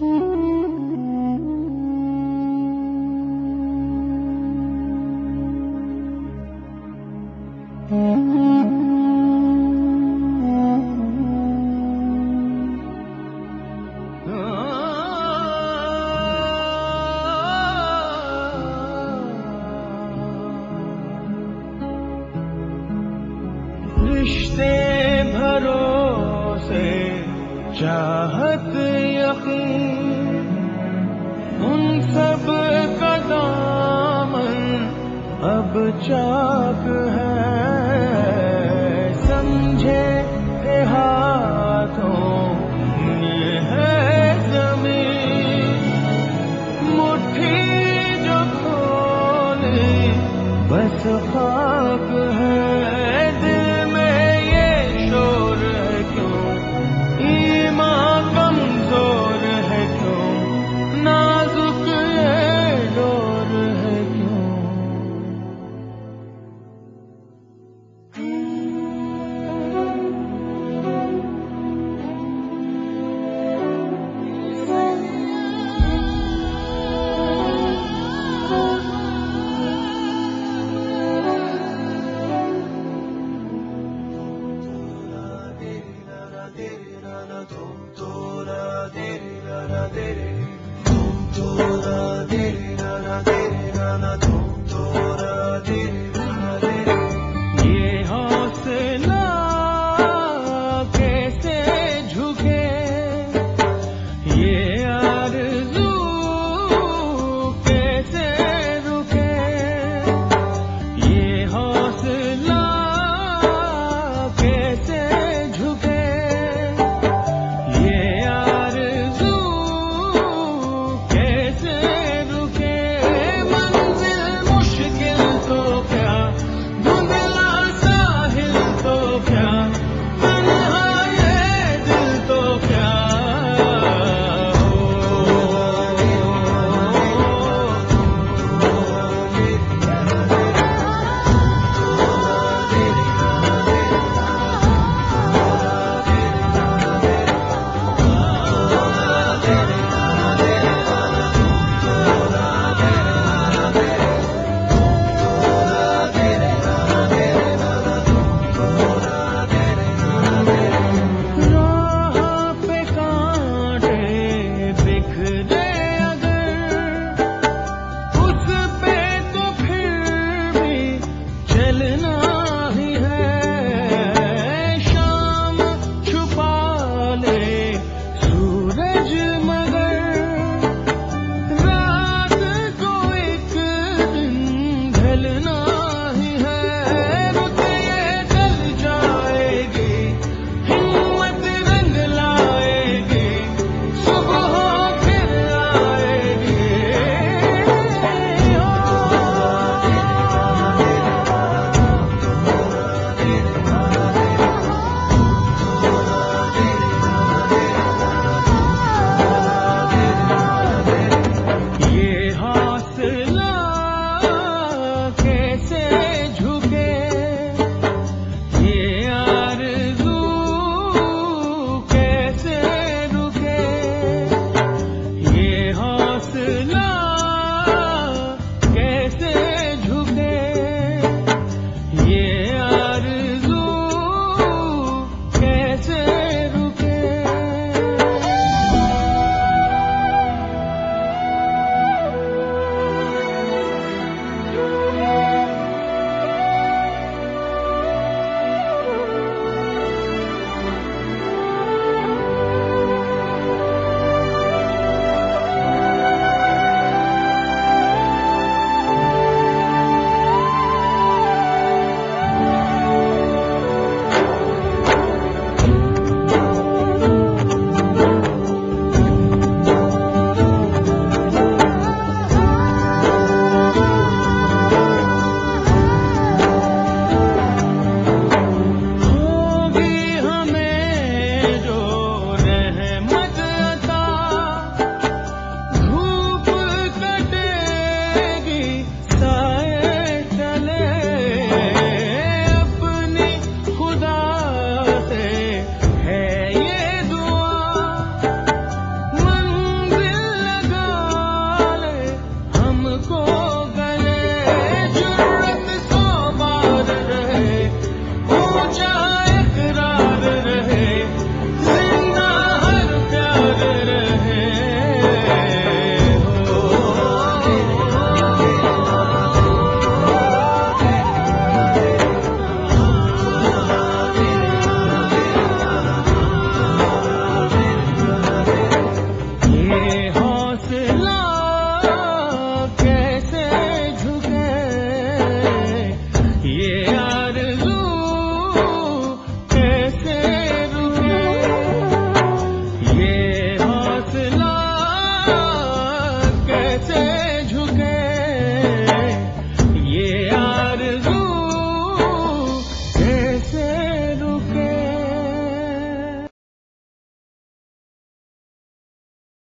रिश्ते भरोसे चाहत यकीन चाक है। Dora, dere, ra, ra, dere. Dora, dere, ra, ra, dere. 过